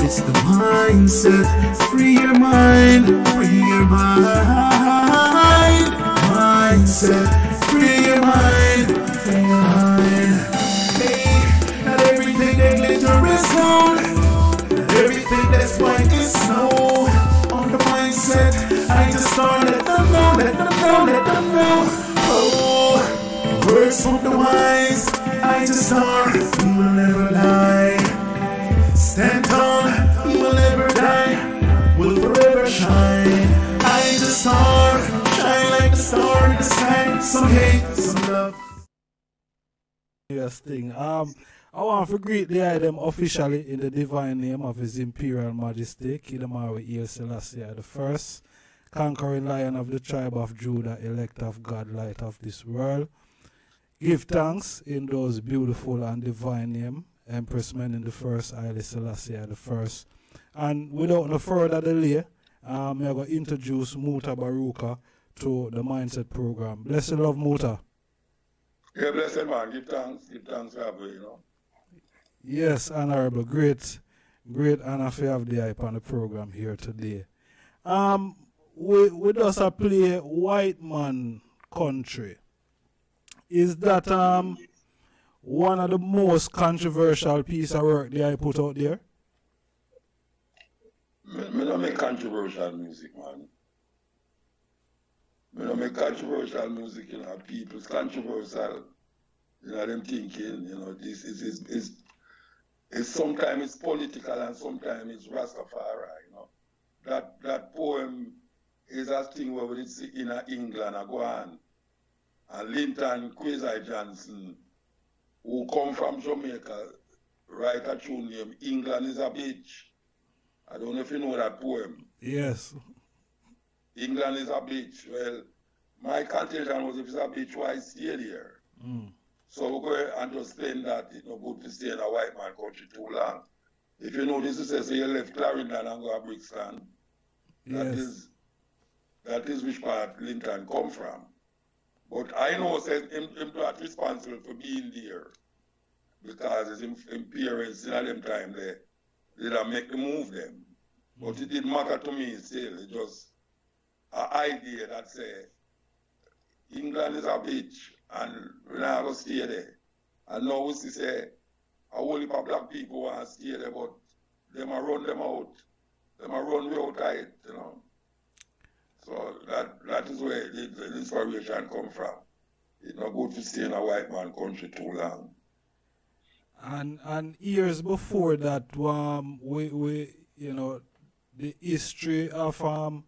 It's the mindset. Free your mind, free your mind. Mindset. Free your mind, free your mind. Hey, not everything that glitter is gold. Not everything that's white is snow. On the mindset, I just start let them know, let them know, let them know. Oh, words from the wise. I just start, we will never die. Shine. I just start, shine like a star in the sky. Some hate, some love. Yes, thing. Um, I want to greet the item officially in the divine name of His Imperial Majesty, Kidamawi El Selassie the First, conquering lion of the tribe of Judah, elect of God, light of this world. Give thanks in those beautiful and divine name, Empress in the First, Haile Selassie the First. And without no further delay, um, I'm going to introduce Mutabaruka to the Mindset Program. Bless and love, Muta. Yeah, blessed man. Give thanks. Give thanks for having you know. Yes, Honorable. Great, great honor to have the hype on the program here today. Um, we, we just a play White Man Country. Is that um one of the most controversial piece of work that I put out there? Me, don't make controversial music, man. Me don't make controversial music, you know. People's controversial. You know, them thinking, you know, this is is is it's sometimes it's political and sometimes it's Rastafari, you know. That that poem is a thing where it's in England I go on. And Linton Kwesi Johnson, who come from Jamaica, write a tune named England is a Bitch. I don't know if you know that poem. Yes. England is a beach. Well, my contention was if it's a beach, why stay there? Mm. So we go and just explain that it's no good to stay in a white man country too long. If you know this is so you left Clarendon and go to Brixton. That Yes. is that is which part Linton come from. But I know says him, him not responsible for being there because his, him, him parents in them time they did not make move them. But it didn't matter to me still. It just an idea that say England is a bitch and we're not gonna stay there. And now we see say a whole heap of black people want to stay there, but them a run them out. Them a run we out it, you know. So that that is where the, the inspiration come from. It's not good to stay in a white man country too long. And and years before that, um, we we you know the history of um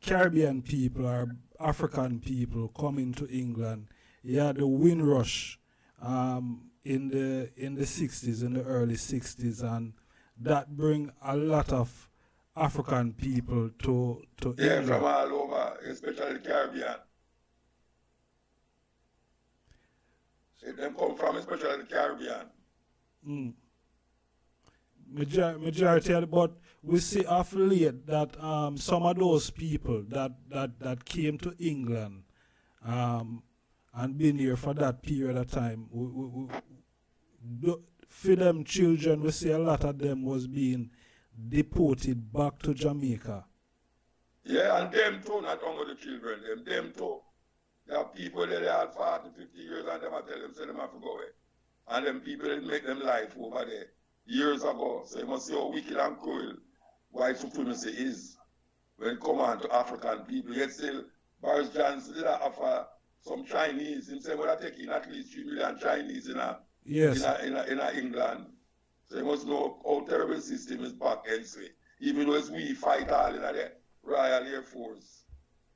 Caribbean people or African people coming to England. Yeah, the Windrush um, in the in the sixties, in the early sixties, and that bring a lot of African people to to Yeah, England. from all over, especially the Caribbean. If them come from especially the Caribbean. Mm. Major- majority, but we see of late that um, some of those people that, that, that came to England um, and been here for that period of time, we, we, we, do- for them children, we see a lot of them was being deported back to Jamaica. Yeah, and them too, not only the children, them, them too. There are people that they had 40, 50 years and them I tell them, say them have to go away. And them people that make them life over there years ago. So you must see how wicked and cruel white supremacy is when it come on to African people. Yet still, Boris Johnson did offer some Chinese, him say, well, taking at least 3 million Chinese in a, Yes. in, a, in, a, in a England. So you must know how terrible system is back elsewhere. Even though it's we fight all in the Royal Air Force,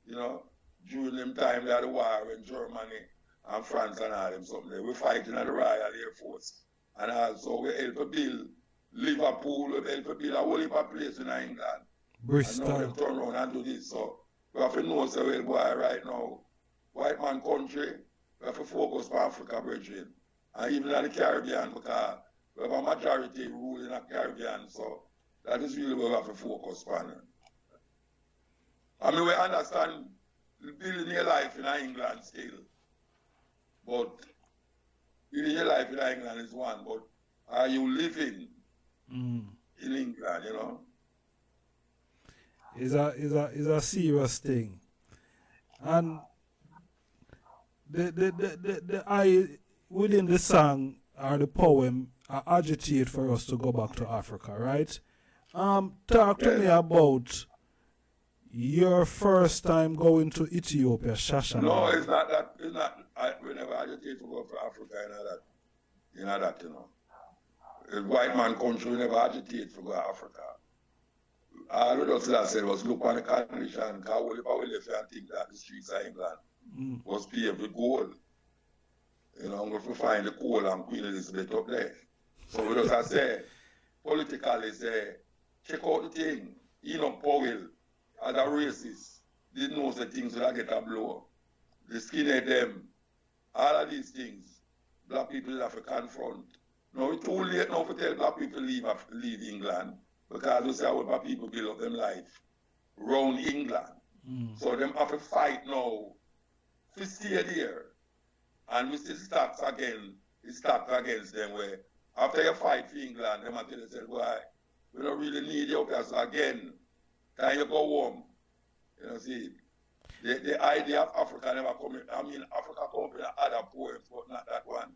you know, during them time they had a war in Germany and France and all them something. They were fighting at the Royal Air Force. And also we help build Liverpool, we help build a whole heap of place in England. And now Bristol. turn around and do this. So we have to know so well boy right now, white man country, we have to focus on Africa, brethren. And even in the Caribbean because we have a majority rule in the Caribbean, so that is really where we have to focus on. I mean we understand building your life in England still. But your life in England is one, but are you living Mm. in England? England, you know. Is a is a is a serious thing. And the the, the, the, the I within the song or the poem I agitate for us to go back to Africa, right? Um talk to me about your first time going to Ethiopia, Shasha. No, it's not that it's not I we never agitate to go to Africa, you know that. You know that, you know. It's white man country, we never agitate to go to Africa. All we just said was look on the condition, because I will left and think that the streets of England Mm. was paved with gold. You know, if we find the coal and Queen Elizabeth up there. So we just say, politically say, check out the thing. Enoch Powell, as races racist, didn't know the things will get a blow. The skinhead them, all of these things, black people have to confront. Now it's too late now to tell black people leave leave England because we say how black people build up them life round England. Mm. So them have to fight now to stay there. And we still start again, it start against them where after you fight for England, them they say, why, we don't really need you because again, time you go home. You know, see, the, the idea of Africa never come in. I mean, Africa come in other poems, but not that one.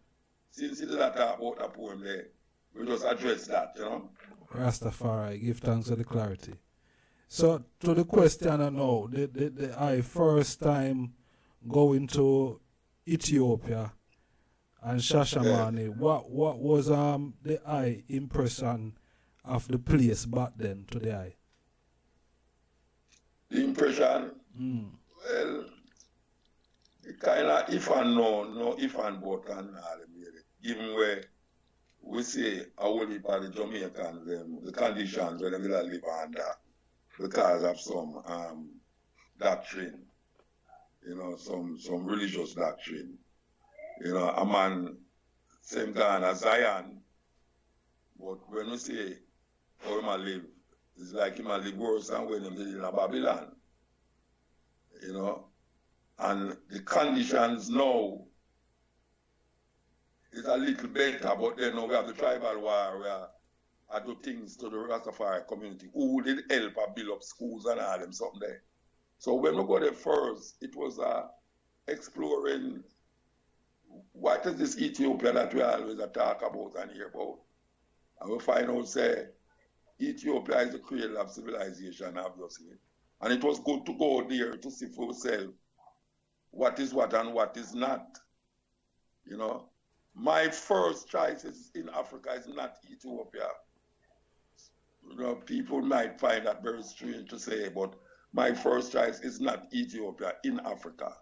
Since it is not about that poem there, we just address that, you know. Rastafari, give thanks for the clarity. So to the question I know, the, the, the I first time going to Ethiopia and Shashamane, what what was um the eye impression of the place back then to the eye? The impression Mm. Well, it kind of if and no, no if and but and all really. Given where we say a whole heap of the Jamaicans, them, the conditions where they will live under because of some um, doctrine, you know, some some religious doctrine. You know, a man same kind as Zion, but when we say how a live, it's like him a live worse than when him live in Babylon you know, and the conditions now is a little better, but then now we have the tribal war where I do things to the Rastafari community who did help and build up schools and all them something there. So when we go there first, it was uh, exploring what is this Ethiopia that we always talk about and hear about. And we find out say Ethiopia is the cradle of civilization, obviously. And it was good to go there to see for yourself what is what and what is not. You know, my first choice is in Africa is not Ethiopia. You know, people might find that very strange to say, but my first choice is not Ethiopia in Africa.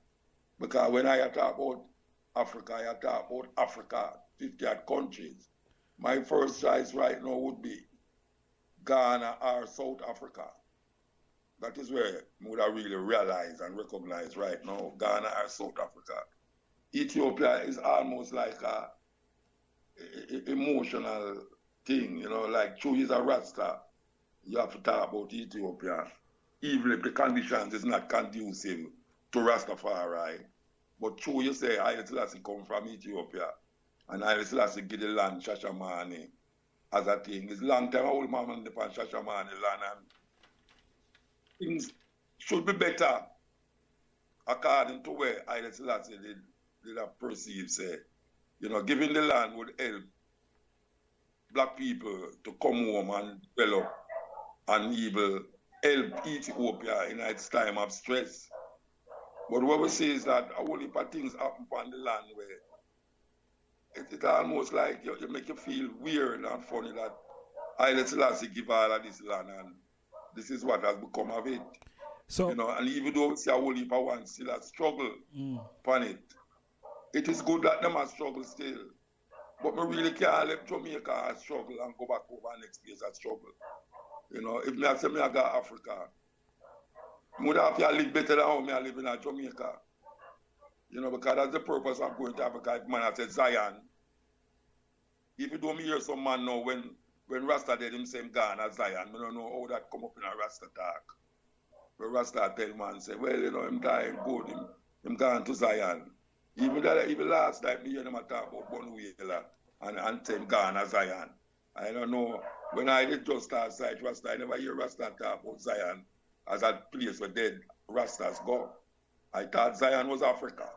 Because when I talk about Africa, I talk about Africa, 50 odd countries. My first choice right now would be Ghana or South Africa. That is where we would have really realized and recognized right now, Ghana or South Africa. Ethiopia is almost like a, e- e- emotional thing, you know, like Chu is a Rasta. You have to talk about Ethiopia. Even if the conditions is not conducive to Rastafari. But true, you say Haile Selassie come from Ethiopia. And Haile Selassie give the land Shashamane as a thing. It's long time old man on the pan Shashamane land and things should be better according to where Haile Selassie did, did have perceived, say, you know, giving the land would help black people to come home and develop and even help Ethiopia in its time of stress. But what we see is that a whole heap of things happen on the land where it, it almost like you, you make you feel weird and funny that Haile Selassie give all of this land and this is what has become of it. So You know, and even though we see a whole heap of still a struggle mm, upon it, it is good that them a struggle still. But me really can't let Jamaica struggle and go back over next place a struggle. You know, if me I say me I got Africa, me would have to live better than how me I live in Jamaica. You know, because that's the purpose of going to Africa. If man I said Zion, even though me hear some man now when when Rasta did him same as Zion, I don't know how that come up in a Rasta talk. But Rasta tell man say, well, you know, him dying good, him, him gone to Zion. Even that, even last time me hear them talk about Bunny Wailer and, and same as Zion. I don't know when I did just sight Rasta, I never hear Rasta talk about Zion as a place where dead Rastas go. I thought Zion was Africa.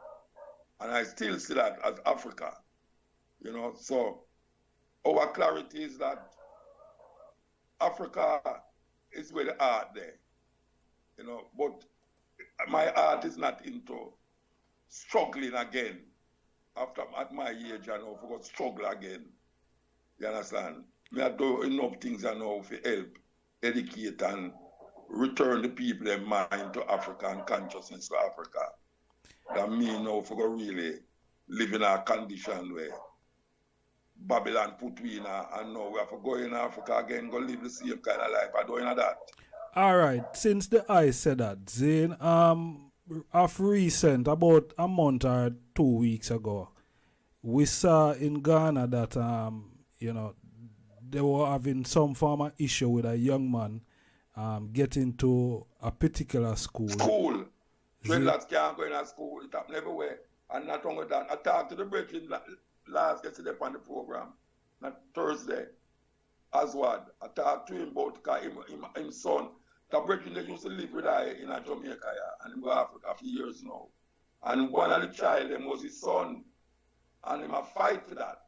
And I still see that as Africa. You know, so our clarity is that Africa is where the art there. You know, but my art is not into struggling again. After at my age, I know, for struggle again. You understand? Me I do enough things I know to help educate and return the people their mind to Africa and consciousness to Africa. That me now for go really live in a condition where Babylon put we in a, and now we have to go in Africa again, go live the same kind of life. I don't know that. All right. Since the I said that, Zane, um, of recent, about a month or two weeks ago, we saw in Ghana that um, you know, they were having some form of issue with a young man um, getting to a particular school. School. Dreadlocks can't go in a school. It happens everywhere. And not only that, I talked to the brethren last yesterday on the program, not Thursday, as well. I talked to him about him, him, him son. The brethren they used to live with I in Jamaica yeah, and he go Africa for a few years now. And one of the child them was his son. And him a fight for that.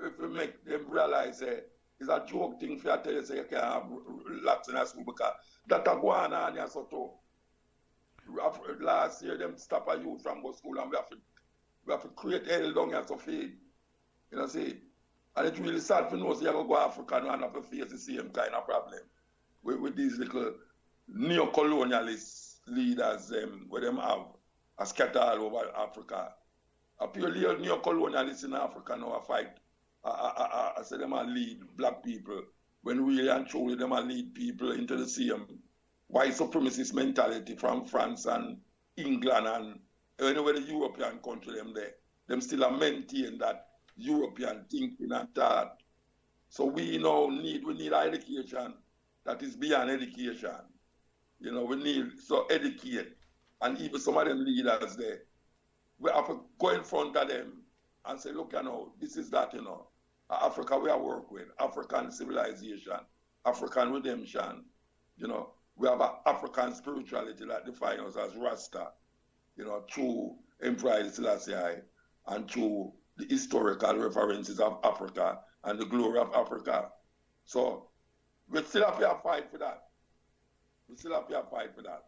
If we make them realize uh, it's a joke thing for you to tell you say you can't have locks in a school because that a go on and so too. Last year them stop a youth from go school and we have to we have to create hell down here to feed. You know see? And it's really sad for so you to go Africa and have to face the same kind of problem with, with these little neo-colonialist leaders um, where them have a scatter all over Africa. A pure neo-colonialists in Africa now a fight I, I, I, say them are lead black people when really and truly them are lead people into the same white supremacist mentality from France and England and anywhere the European country them there. Them still are maintain that European thinking and thought. So we now need we need education that is beyond education. You know, we need so educate and even some of them leaders there. We have to go in front of them and say, look, you know, this is that, you know. Africa we are work with, African civilization, African redemption, you know. We have an African spirituality that defines us as Rasta, you know, through Emperor Selassie and through the historical references of Africa and the glory of Africa. So we still have to fight for that. We still have to fight for that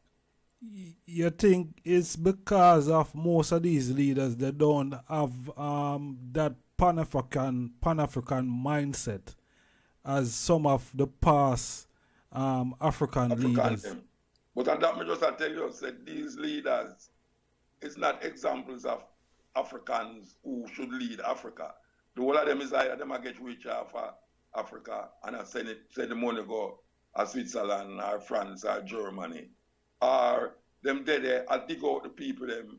you think it's because of most of these leaders they don't have um, that Pan African Pan African mindset as some of the past um, African, African leaders. Them. But and that me just I tell you said these leaders it's not examples of Africans who should lead Africa. The whole of them is either them I get rich off of Africa and I send it send the money go to Switzerland or France or Germany or them dead there, I dig out the people them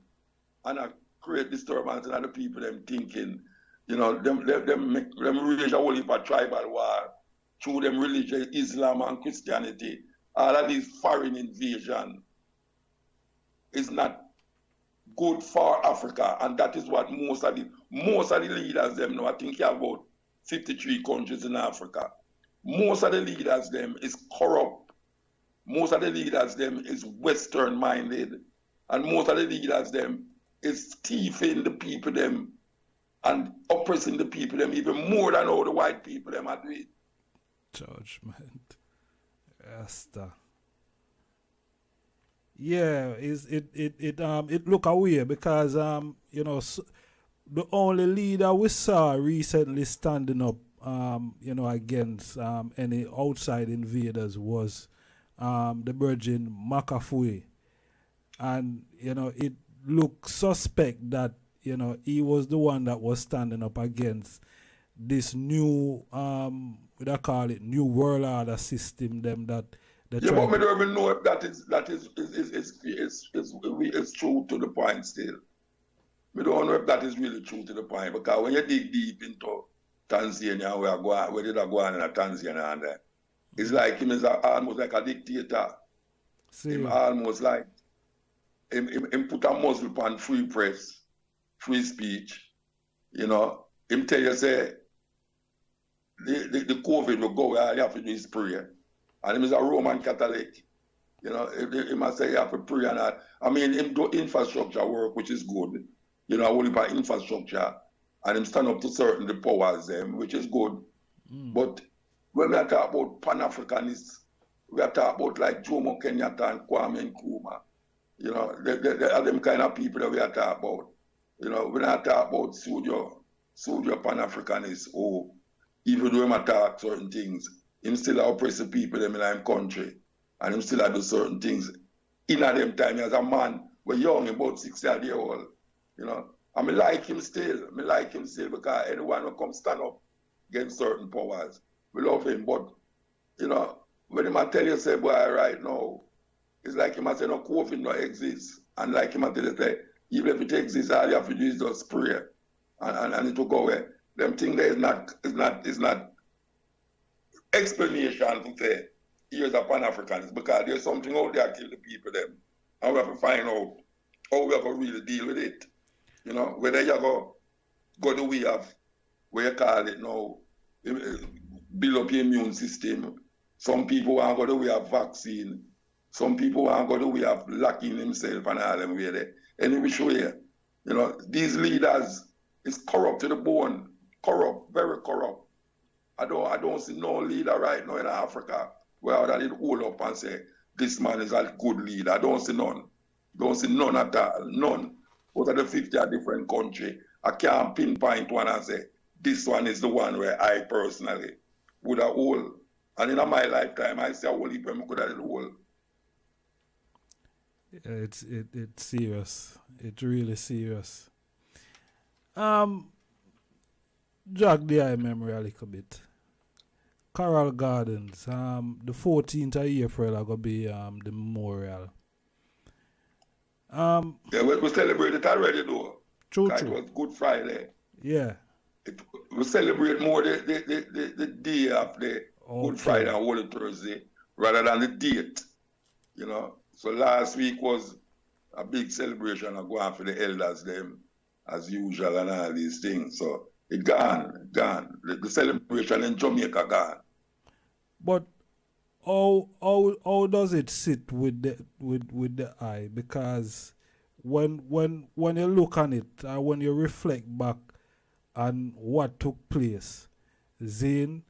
and I create disturbance and other people them thinking, you know, them them them, make, them raise a whole heap of tribal war through them religion, Islam and Christianity. All of foreign invasion is not good for Africa, and that is what most of the most of the leaders them know. I think you have about 53 countries in Africa. Most of the leaders them is corrupt most of the leaders them is Western minded, and most of the leaders them is thieving the people them and oppressing the people them even more than all the white people them are doing. Judgment, Esther. Yeah, is it it it um it look away because um you know so the only leader we saw recently standing up um you know against um any outside invaders was um, the Virgin Magufuli. And, you know, it looked suspect that, you know, he was the one that was standing up against this new, um, what I call it, new world order system, them that yeah, but we don't even know if that is that is is is is, is, is, is, is true to the point still. We don't know if that is really true to the point because when you dig deep into Tanzania, where I go, where did I go on in Tanzania and there, it's mm. like him is almost like a dictator. See. Him almost like him, him, him put a muzzle on free press, free speech. You know, him tell you say the, the, the COVID will go, all you have to do is pray. And him is a Roman Catholic. You know, he, must say you have to pray and that. I mean, him do infrastructure work, which is good. You know, only by infrastructure. And him stand up to certain the powers, them, which is good. Mm. But when we are talking about Pan-Africanists, we are talking about like Jomo Kenyatta and Kwame Nkrumah. You know, they, they, they are them kind of people that we are talking about. You know, we're not talking about Sujo, Sujo Pan-Africanists or even though him attack certain things, him still oppress the people in him country. And him still do certain things. In at them time as a man, we're young, about 60 years old. You know. I mean like him still. I like him still because anyone who come stand up against certain powers. We love him. But, you know, when him tell you say, boy, right now, it's like him say no COVID no exists. And like him tell you say, even if it exists, all you have to do is just pray. And, and, and it will go away them thing there is not is not is not explanation to say here's a Pan Africanist because there's something out there kill the people them. And we have to find out how we have to really deal with it. You know, whether you go go the way of where you call it now, eh, build up your immune system. Some people want to go the way of vaccine. Some people want to go the way of locking themselves and all them way there. Any which way. You know, these leaders is corrupt to the bone corrupt, very corrupt. I don't I don't see no leader right now in Africa where I did hold up and say this man is a good leader. I don't see none. Don't see none at all. None. Out of the 50 a different country, I can't pinpoint one and say this one is the one where I personally would have hold. And in my lifetime, I say I will heap them could have hold. It's it it's serious. It's really serious. Um, jog the eye memory a little bit. Coral Gardens, um, the 14th of April are going to be um, the memorial. Um, yeah, we, we celebrated already though. True, true. It was Good Friday. Yeah. It, we celebrate more the, the, the, the, the day of the okay. Good Friday and Holy Thursday rather than the date. You know. So last week was a big celebration of going for the elders them as usual and all these things. So it gone, gone. The, celebration in Jamaica gone. But how how how does it sit with the with with the eye? Because when when when you look on it and uh, when you reflect back on what took place, Zane,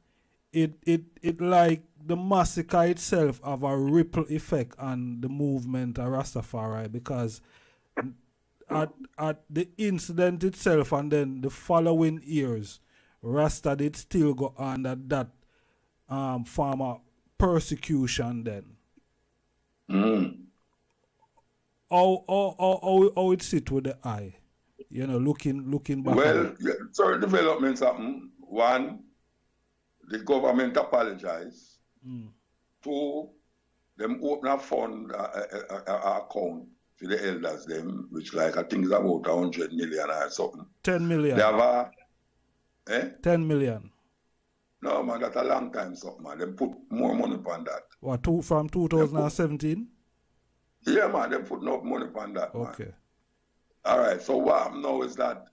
it it it like the massacre itself have a ripple effect on the movement of Rastafari because at at the incident itself and then the following years, Rasta did still go under that um, farmer persecution then. Mm. How, how, how, how, how it sit with the eye? You know, looking looking back. Well, certain developments happen. One, the government apologize. Mm. Two, them open a fund uh, uh, account for the elders them, which like I think is about hundred million or something. Ten million. They have a eh? Ten million. No man, that's a long time something man. They put more money upon that. What two from two thousand and seventeen? Yeah man, they put no money upon that. Okay. Man. All right. So what I'm know is that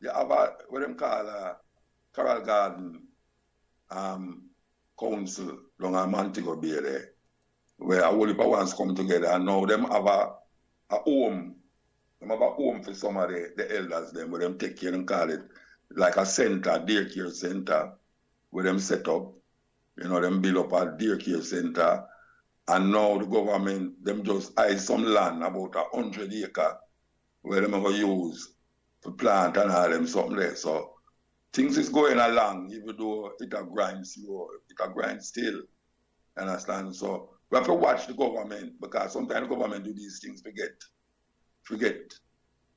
you have a what them call a Coral Garden um council long a Montego Bay there. Where a whole heap of ones come together and now them have a a home. Them have a home for some of the, the elders them where them take care and call it like a center, daycare center, where them set up. You know, them build up a daycare center. And now the government, them just buy some land, about a hundred acre, where them to use to plant and all them something there. So things is going along, even though it a grind slow, it a grind still. Understand? So we have to watch the government because sometimes the government do these things forget forget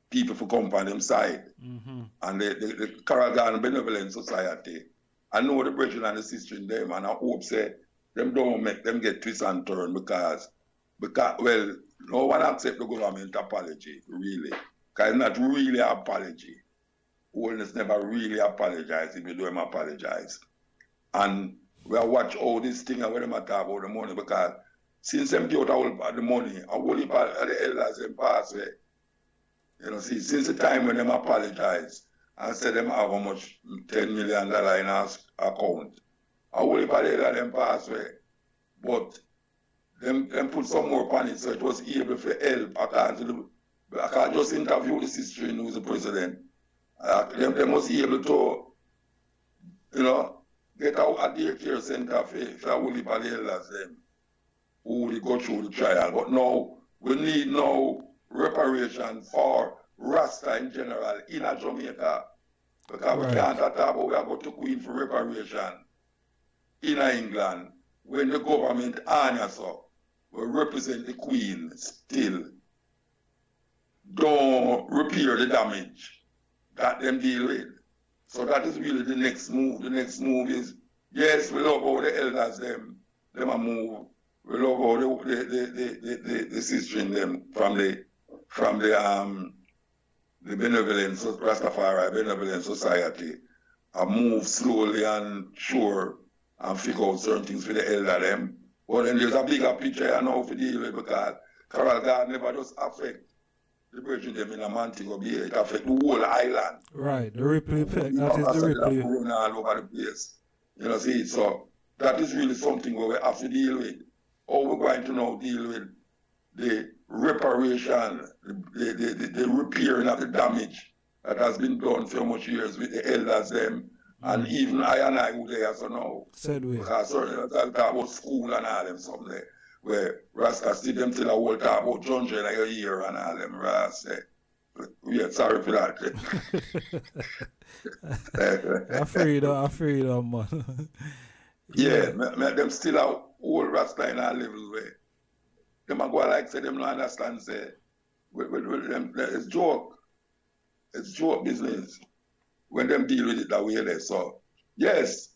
people for come on them side. Mm-hmm. And the, the, the Garden Benevolent Society, I know the brethren and the sister in them and I hope say them don't make them get twist and turn because because well no one accept the government apology really. Because it's not really an apology. Holiness never really apologize if you do him apologize. And we are watch all this thing and when them talk about the money because since them get out all the money, I will heap of the elders them pass away. You know, see, since the time when them apologize and said them have how much ten million dollar in our account a whole heap of the them pass away. But them, them put some more upon it so it was able to help to the, I can just interview the sister who is the president. Uh, them, them was able to, you know, get out a daycare center for, for a heap of them who they go through the trial. But now, we need now reparation for Rasta in general in a Jamaica. Because Right. we can't talk about we are going to Queen for reparation in a England when the government honor so will represent the Queen still. Don't repair the damage that them deal with. So that is really the next move. The next move is yes, we love all the elders them, them a move. We love all the the the the, the, the, the sister in them from the from the um the benevolent Rastafari benevolent society. I move slowly and sure and figure out certain things for the elder them. But then there's a bigger picture I know for deal with because God never just affect the bridging them in Montego Bay. It affect the whole island. Right, the Ripley effect. That is the Ripley. Corona all over the place. You know, see, so that is really something where we have to deal with. Or we're going to now deal with the reparation, the, the, the, the, repairing of the damage that has been done for much years with the elders them. And mm. even I and I who there so now. Said we. Because certainly I'll talk about school and all them something there. Where Rasta see them till I will talk about John Jay like a year and all them Rasta. Yeah, sorry for that. Afraid of, afraid of, man. Yeah, me, me, them still a old Rasta in our level way. Them a go like say them no understand say with, with, with them it's joke. It's joke business when them deal with it that way there. So yes,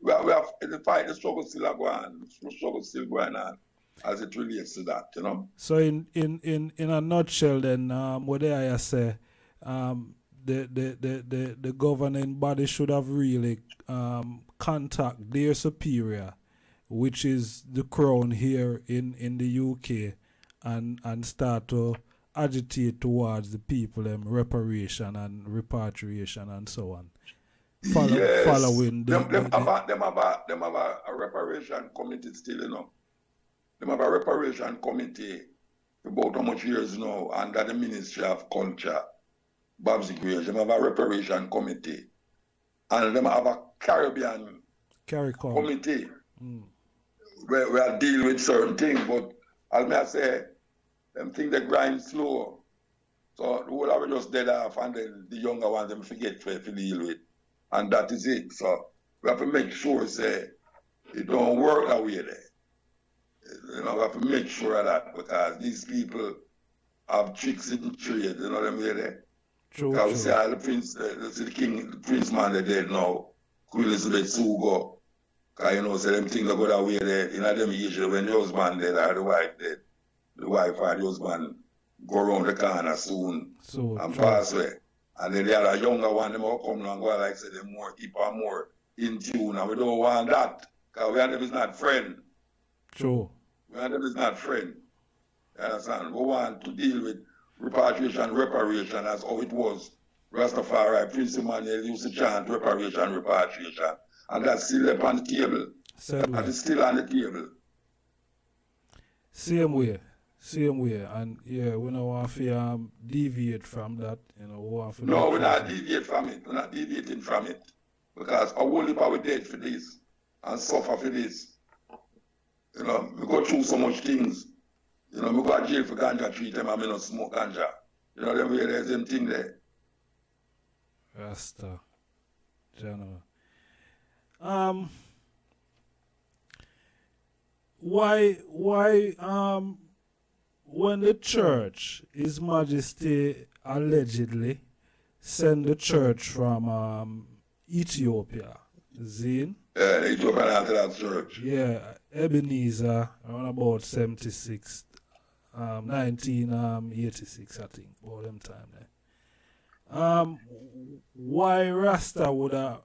we have, we have the fight, the struggle still a go on. The struggle still going on as it relates to that, you know. So in in in in a nutshell, then um, what I say, um, the, the the the the governing body should have really um contact their superior, which is the crown here in in the UK, and and start to agitate towards the people them reparation and repatriation and so on. Follow, yes. Following the, them, them, the- about, them about them have a, a reparation committee still, you know. Them have a reparation committee about how much years now under the Ministry of Culture, Babsy Grange. Them have a reparation committee. And them have a Caribbean CARICOM. committee Mm. where we are deal with certain things, but as may I say, them think they grind slow. So the whole of just dead off and then the younger ones them forget to, to deal with. And that is it. So we have to make sure say it don't work that way there. You know, we have to make sure of that because these people have tricks in trade, you know them way there. True, Because we true. see all the prince, uh, the, the king, the prince man they dead now, Queen Elizabeth Sugo. Because you know, say them things that go that way there, in them usually when the husband dead or the wife dead, the wife or the husband go around the corner soon So and true. pass away. And then the other younger one, them all come and go like say them more keep on more in tune and we don't want that. Because we and them is not friend. True. We and them is not friend. You understand? We want to deal with repatriation, reparation as how it was. Rastafari, Prince Emmanuel used to chant reparation, repatriation. And that's still up on the table. That we. is still on the table. Same way, same way, and yeah, we don't want to um, deviate from that. You know, we want to no, we're not deviating from it. We're not deviating from it. Because our whole heap we dead for this and suffer for this. You know, we go through so much things. You know, we go to jail for ganja treat them and me not smoke ganja. You know, them way there's them thing there. Rasta, general. Um, why, why, um, when the church, His Majesty allegedly sent the church from um, Ethiopia, Zine, Ethiopian Orthodox Church. Yeah, Ebenezer, around about 76, um, 1986, I think, all them time there. Um, why Rasta would have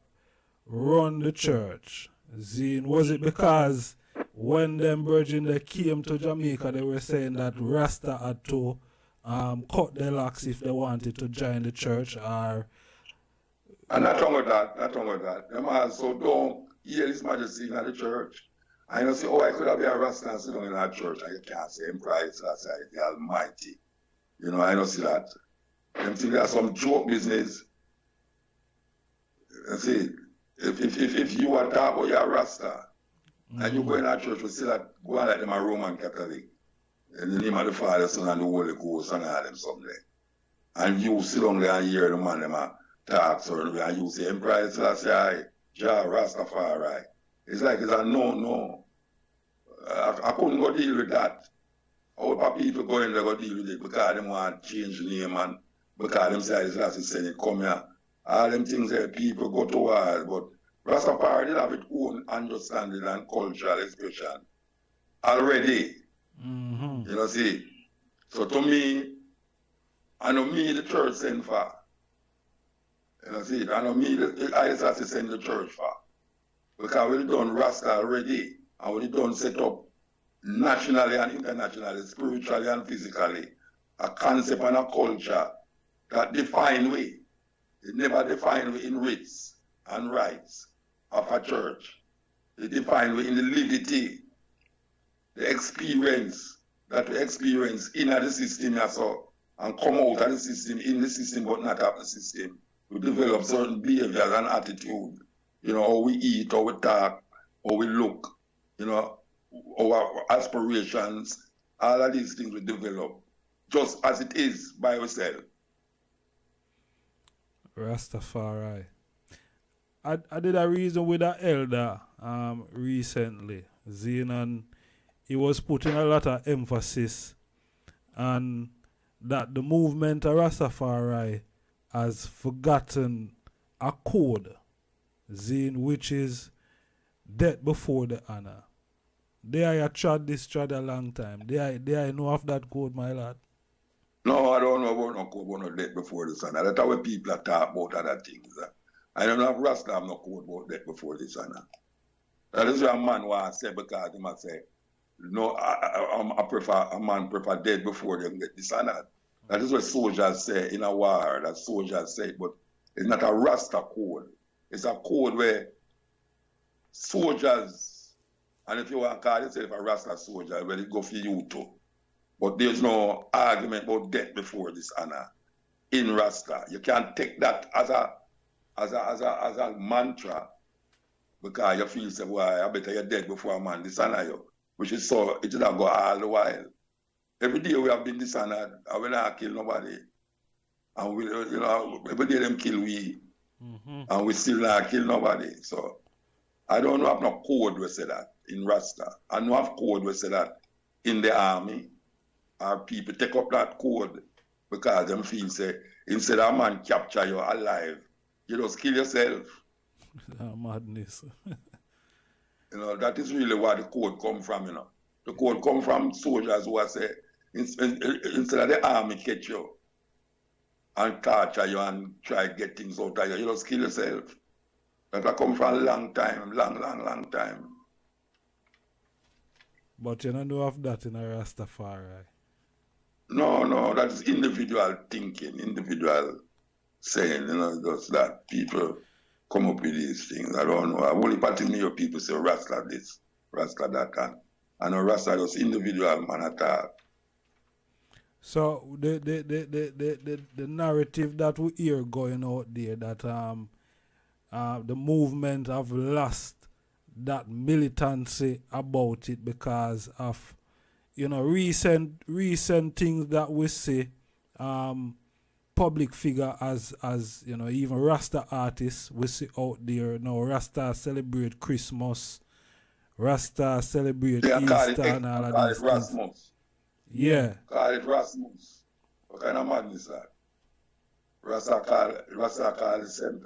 run the church? Zine, was it because when them virgin they came to Jamaica, they were saying that Rasta had to um, cut their locks if they wanted to join the church, or And not wrong with that, not wrong with that. Them also don't hear His Majesty in the church. I don't say, oh, I could have been a Rasta and sit down in that church I can't say him Christ, I say the Almighty. You know, I don't see that. Them think that's some joke business. You see, if, if, if, if you are talk about your Rasta mm-hmm. and you go in that church, we still that go on like them a Roman Catholic. In the name of the Father, Son, and the Holy Ghost, and all them someday. And you sit down there and hear the man them a talk way, and you say, Emperor Selassie, Jah Rastafari. It's like it's a no, no. I, I couldn't go deal with that. How people go in there go deal with it because they want to change the name and because them say Selassie said it come here. All them things that people go to war, but Rastafari did have its own understanding and cultural expression already. Mm-hmm. You know, see. So to me, I know me the church send for. You know, see, I know me the I just have to send the church for. Because we done Rasta already, and we done set up nationally and internationally, spiritually and physically, a concept and a culture that define we. It never define we in rights and rights of a church. It define we in the liberty the experience that we experience in the system so, and come out of the system, in the system, but not out of the system. We develop certain behaviors and attitude. You know, how we eat, how we talk, how we look, you know, our aspirations, all of these things we develop just as it is by ourselves. Rastafari. I, I did a reason with an elder um, recently, Zenon he was putting a lot of emphasis on that the movement of Rastafari has forgotten a code, Zine, which is death before the honor. They are tried this tried a long time. They are they are know of that code, my lad. No, I don't know about no code about no death before the honor. That's how people are talk about other things. I don't know if Rasta have no code about death before the honor. That is what a man wants to say because he must say no, I, I, I, prefer a man prefer dead before they get dishonored. That is what soldiers say in a war. That soldiers say, but it's not a Rasta code. It's a code where soldiers, and if you want to call yourself a Rasta soldier, well, it go for you too. But there's no argument about death before dishonor uh, in Rasta. You can't take that as a as a as a as a mantra because you feel say, well, I better you're dead before a man dishonor you which is so it not go all the while. Every day we have been dishonored, and we not kill nobody. And we, you know, every day them kill we, mm-hmm. and we still not kill nobody. So I don't know have no code we say that in Rasta. I know have code we say that in the army. Our people take up that code because them feel say instead of a man capture you alive, you just kill yourself. madness. You know, that is really where the code come from, you know. The code come from soldiers who are say, instead of the army catch you and torture you and try get things out of you, you just kill yourself. That come from a long time, long, long, long time. But you don't know of that in a Rastafari. No, no, that's individual thinking, individual saying, you know, just that people come up with these things. I don't know. I only part of your people say Rasta this, Rasta that, and I know Rasta just individual man at all. So the the, the, the, the, the, the narrative that we hear going out there that um uh, the movement have lost that militancy about it because of you know recent recent things that we see um public figure as as you know even Rasta artists we see out there you now Rasta celebrate Christmas, Rasta celebrate yeah, Easter and all of these things. Yeah. Call it Rasmus. What kind of madness that? Rasta call Rasta call the same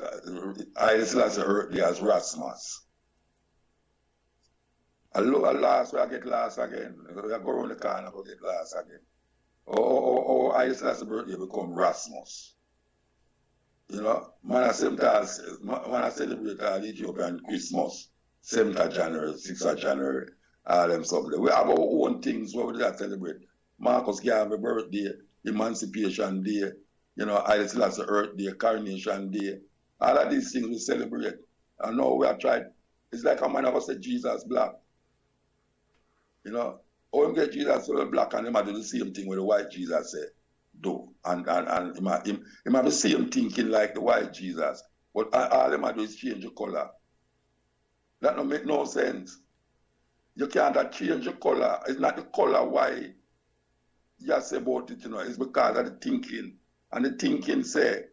I Selassie earthly as Rasmus. I look at last, I get last again. I go around the corner, I get last again or, or, or I Selassie birthday become Rasmus. You know, man, I sometimes, when I celebrate uh, Ethiopian Christmas, 7th of January, 6th of January, all them something. We have our own things where we do celebrate. Marcus Garvey birthday, Emancipation Day, you know, I still has the Earth Day, Coronation Day. All of these things we celebrate. And now we are trying It's like a man ever said Jesus black. You know, or him get Jesus so black and him do the same thing with the white Jesus say do. And and, and him, him, him have the same thinking like the white Jesus. But all him do is change the color. That don't make no sense. You can't change the color. It's not the color why you say about it, you know, it's because of the thinking. And the thinking say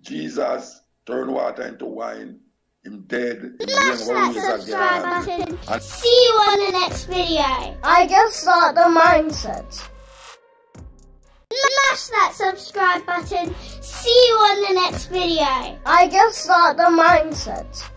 Jesus turn water into wine him dead. Smash that subscribe button. And See you on the next video. Ijahstars the mindset. Smash that subscribe button. See you on the next video. Ijahstars the mindset.